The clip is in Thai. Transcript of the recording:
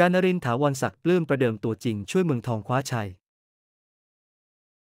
การนรินถาวรศักดิ์ปลื้มประเดิมตัวจริงช่วยเมืองทองคว้าชัย